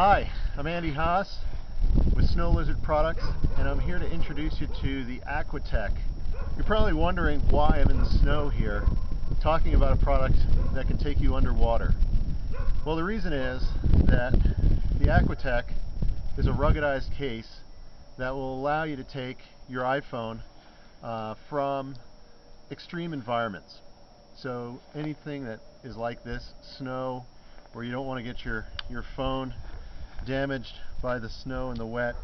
Hi, I'm Andy Haase with Snow Lizard Products and I'm here to introduce you to the Aqua Tek. You're probably wondering why I'm in the snow here talking about a product that can take you underwater. Well the reason is that the Aqua Tek is a ruggedized case that will allow you to take your iPhone uh, from extreme environments. So anything that is like this, snow, where you don't want to get your, your phone damaged by the snow and the wet,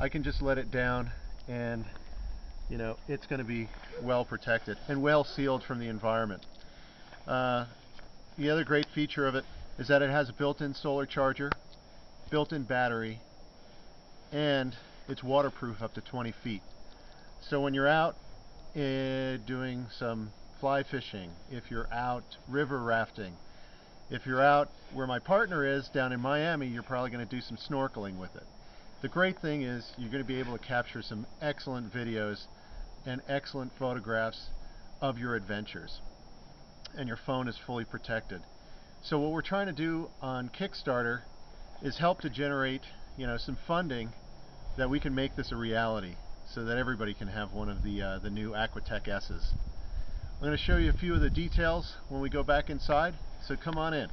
I can just let it down and you know it's going to be well protected and well sealed from the environment. Uh, the other great feature of it is that it has a built-in solar charger, built-in battery, and it's waterproof up to 20 feet. So when you're out uh, doing some fly fishing, if you're out river rafting, if you're out where my partner is down in Miami, you're probably going to do some snorkeling with it. The great thing is you're going to be able to capture some excellent videos and excellent photographs of your adventures. And your phone is fully protected. So what we're trying to do on Kickstarter is help to generate, you know, some funding that we can make this a reality so that everybody can have one of the uh, the new Aqua Tek S's. I'm going to show you a few of the details when we go back inside, so come on in.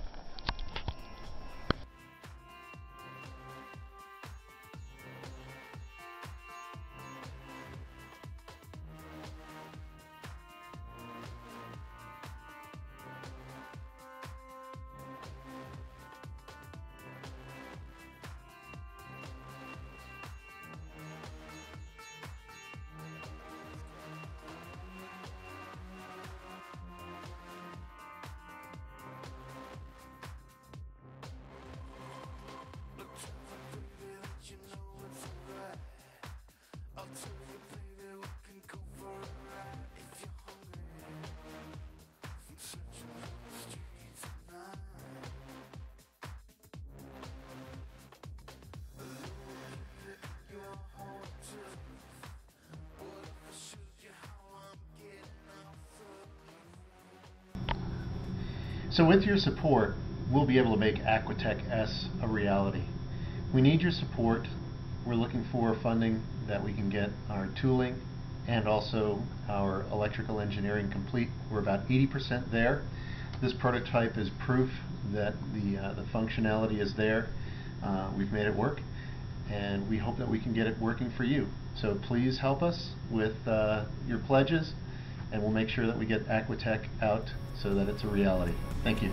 So with your support, we'll be able to make Aqua Tek S a reality. We need your support. We're looking for funding that we can get our tooling and also our electrical engineering complete. We're about 80% there. This prototype is proof that the, uh, the functionality is there. Uh, we've made it work and we hope that we can get it working for you. So please help us with uh, your pledges and we'll make sure that we get Aqua Tek out so that it's a reality. Thank you.